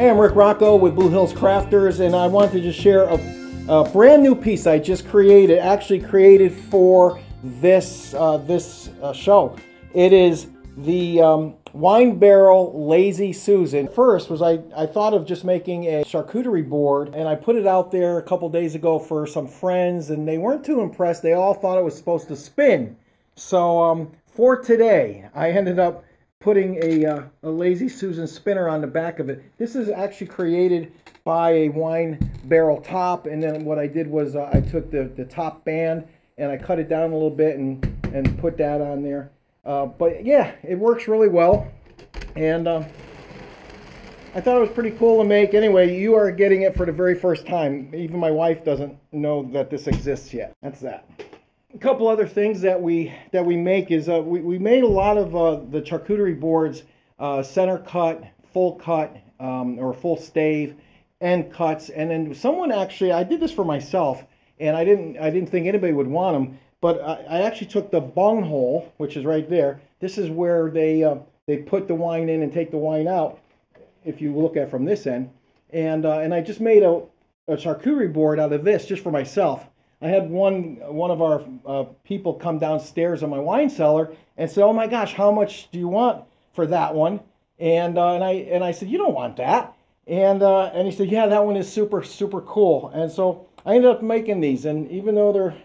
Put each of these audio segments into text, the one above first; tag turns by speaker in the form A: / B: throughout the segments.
A: Hey, I'm Rick Rocco with Blue Hills Crafters, and I wanted to just share a, a brand new piece I just created, actually created for this uh, this uh, show. It is the um, wine barrel Lazy Susan. First was I, I thought of just making a charcuterie board, and I put it out there a couple days ago for some friends, and they weren't too impressed. They all thought it was supposed to spin. So um, for today, I ended up putting a, uh, a Lazy Susan spinner on the back of it. This is actually created by a wine barrel top and then what I did was uh, I took the, the top band and I cut it down a little bit and, and put that on there. Uh, but yeah, it works really well and uh, I thought it was pretty cool to make. Anyway, you are getting it for the very first time. Even my wife doesn't know that this exists yet. That's that a couple other things that we that we make is uh, we, we made a lot of uh, the charcuterie boards uh, center cut full cut um, or full stave end cuts and then someone actually i did this for myself and i didn't i didn't think anybody would want them but i, I actually took the bung hole which is right there. This is where they uh, they put the wine in and take the wine out if you look at from this end. And uh, and i just made a, a charcuterie board out of this just for myself I had one one of our uh, people come downstairs in my wine cellar and say, "Oh my gosh, how much do you want for that one?" And uh, and I and I said, "You don't want that." And uh, and he said, "Yeah, that one is super super cool." And so I ended up making these, and even though they're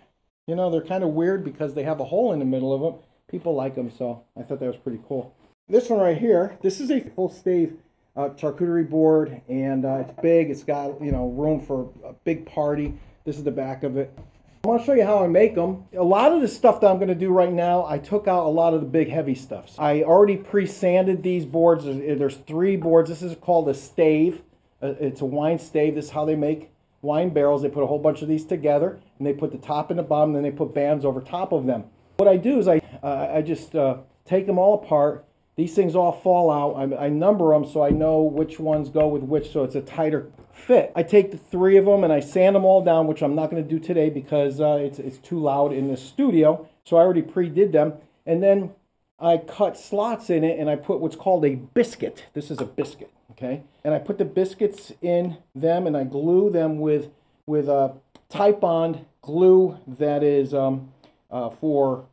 A: you know they're kind of weird because they have a hole in the middle of them, people like them, so I thought that was pretty cool. This one right here, this is a full stave uh, charcuterie board, and uh, it's big. It's got you know room for a big party. This is the back of it. I'm to show you how I make them. A lot of the stuff that I'm going to do right now, I took out a lot of the big heavy stuff. I already pre-sanded these boards. There's, there's, three boards. This is called a stave. Uh, it's a wine stave. This is how they make wine barrels. They put a whole bunch of these together, and they put the top and the bottom, and then they put bands over top of them. What I do is I, uh, I just uh, take them all apart, these things all fall out. I, I, number them so I know which ones go with which so it's a tighter fit. I take the three of them and I sand them all down, which I'm not going to do today because uh, it's, it's too loud in the studio. So I already pre-did them. And then I cut slots in it and I put what's called a biscuit. This is a biscuit, okay? And I put the biscuits in them and I glue them with, with a Titebond glue that is um, uh, for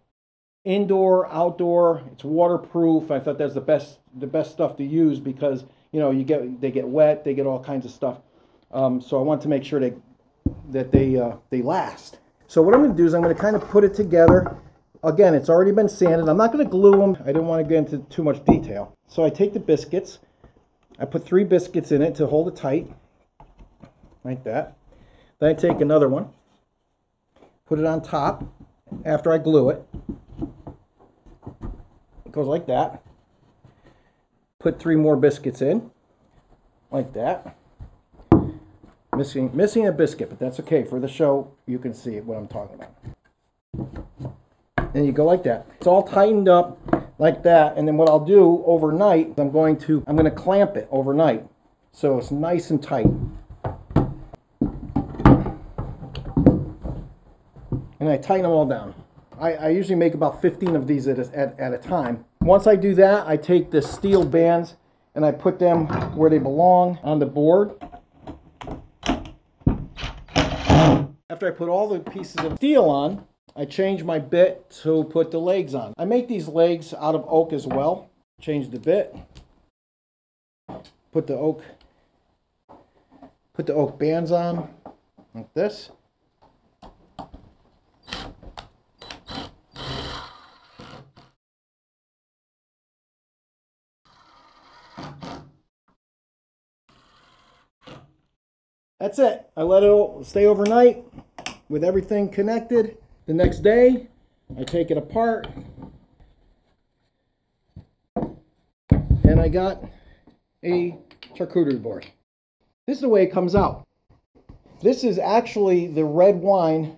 A: indoor, outdoor. It's waterproof. I thought that's the best the best stuff to use because you know you get they get wet, they get all kinds of stuff. Um, so I want to make sure they that they uh, they last. So what I'm going to do is I'm going to kind of put it together. Again, it's already been sanded. I'm not going to glue them. I didn't want to get into too much detail. So I take the biscuits. I put three biscuits in it to hold it tight, like that. Then I take another one, put it on top after I glue it. It goes like that. Put three more biscuits in, like that. Missing, missing a biscuit, but that's okay. For the show, you can see what I'm talking about. And you go like that. It's all tightened up like that. And then what I'll do overnight, I'm going to, I'm going to clamp it overnight. So it's nice and tight. And I tighten them all down. I, I usually make about 15 of these at a, at, at a time. Once I do that, I take the steel bands and I put them where they belong on the board. After I put all the pieces of steel on, I change my bit to put the legs on. I make these legs out of oak as well. Change the bit, put the oak, put the oak bands on like this. That's it. I let it stay overnight with everything connected. The next day, I take it apart. And I got a charcuterie board. This is the way it comes out. This is actually the red wine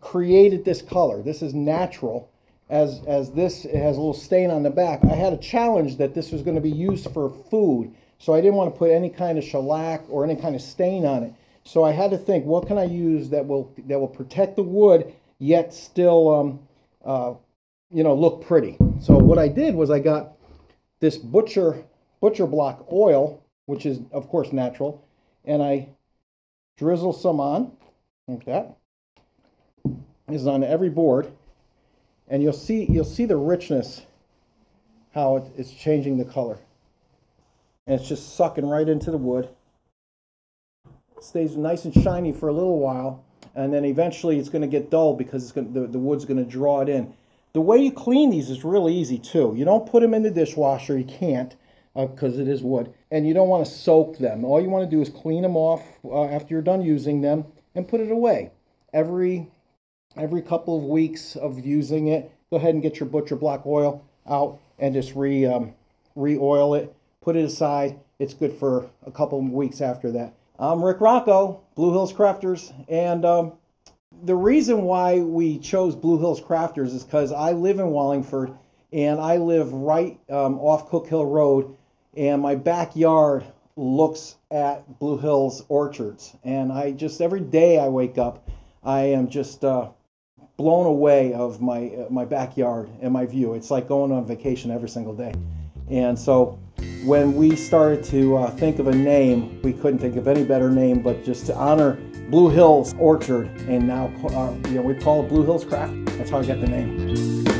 A: created this color. This is natural as, as this has a little stain on the back. I had a challenge that this was going to be used for food so I didn't want to put any kind of shellac or any kind of stain on it. So I had to think, what can I use that will that will protect the wood yet still, um, uh, you know, look pretty. So what I did was I got this butcher butcher block oil, which is of course natural, and I drizzle some on like that. This is on every board, and you'll see you'll see the richness, how it, it's changing the color, and it's just sucking right into the wood. It stays nice and shiny for a little while, and then eventually it's going to get dull because it's going the, the wood's going to draw it in. The way you clean these is really easy too. You don't put them in the dishwasher. You can't because uh, it is wood. And you don't want to soak them. All you want to do is clean them off uh, after you're done using them and put it away. Every every couple of weeks of using it, go ahead and get your butcher block oil out and just re um, re-oil it. Put it aside. It's good for a couple of weeks after that. I'm Rick Rocco, Blue Hills Crafters, and um, the reason why we chose Blue Hills Crafters is because I live in Wallingford and I live right um, off Cook Hill Road, and my backyard looks at Blue Hills orchards. And I just every day I wake up, I am just uh, blown away of my uh, my backyard and my view. It's like going on vacation every single day. And so when we started to uh, think of a name, we couldn't think of any better name but just to honor Blue Hills Orchard, and now uh, you know we call it Blue Hills Craft. That's how I got the name.